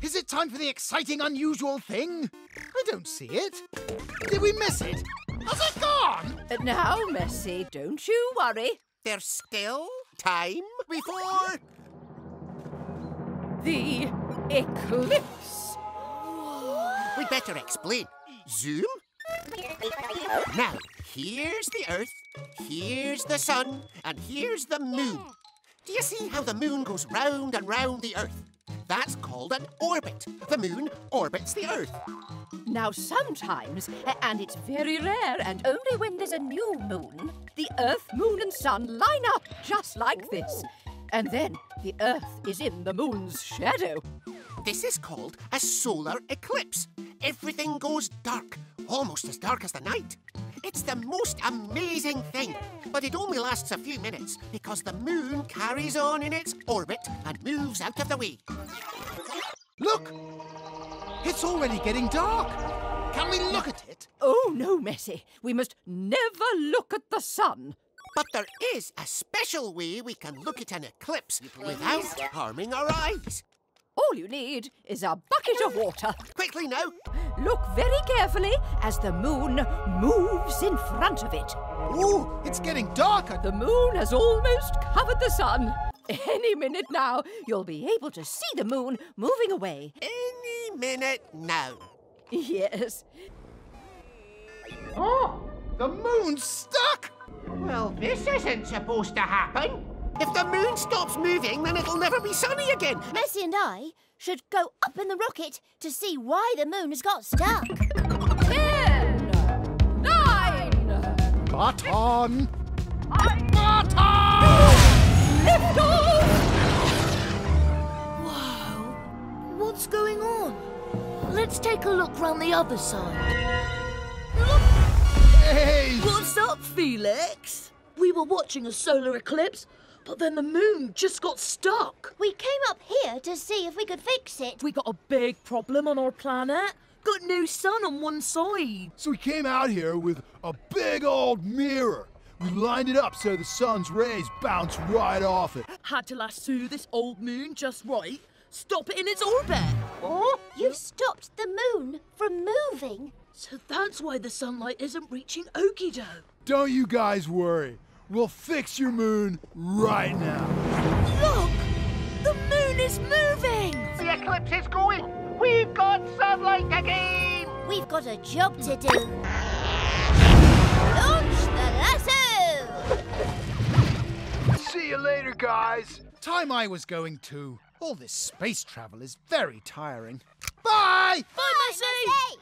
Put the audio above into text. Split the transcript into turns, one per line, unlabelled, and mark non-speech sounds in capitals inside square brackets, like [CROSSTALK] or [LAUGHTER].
Is it time for the exciting, unusual thing? I don't see it. Did we miss it? Has it gone?
Uh, Now, Messy, don't you worry.
There's still time before.
The eclipse.
We'd better explain. Zoom. Now, here's the Earth, here's the Sun, and here's the Moon. Do you see how the Moon goes round and round the Earth? That's called an orbit. The Moon orbits the Earth.
Now, sometimes, and it's very rare and only when there's a new moon, the Earth, Moon, and Sun line up just like this. And then the Earth is in the Moon's shadow.
This is called a solar eclipse. Everything goes dark, almost as dark as the night. It's the most amazing thing, but it only lasts a few minutes because the moon carries on in its orbit and moves out of the way.
Look! It's already getting dark. Can we look at it?
Oh, no, Messy. We must never look at the sun.
But there is a special way we can look at an eclipse without harming our eyes.
All you need is a bucket of water.
Quickly now.
Look very carefully as the moon moves in front of it.
Ooh, it's getting darker.
The moon has almost covered the sun. [LAUGHS] Any minute now, you'll be able to see the moon moving away.
Any minute now. [LAUGHS]
Yes.
Oh, the moon's stuck.
Well, this isn't supposed to happen. If the moon stops moving, then it'll never be sunny again.
Messy and I should go up in the rocket to see why the moon has got stuck.
Ten, nine,
Button.
lift off!
What's going on? Let's take a look round the other side.
Hey!
What's up, Felix? We were watching a solar eclipse, but then the moon just got stuck.
We came up here to see if we could fix it.
We got a big problem on our planet. Got no sun on one side.
So we came out here with a big old mirror. We lined it up so the sun's rays bounce right off it.
Had to lasso this old moon just right, stop it in its orbit.
Oh, you stopped the moon from moving.
So that's why the sunlight isn't reaching Okido.
Don't you guys worry. We'll fix your moon right now.
Look! The moon is moving!
The eclipse is going. We've got sunlight again.
We've got a job to do. Launch the lasso!
See you later, guys.
Time I was going too. All this space travel is very tiring. Bye!
Bye, Messy!
Hey!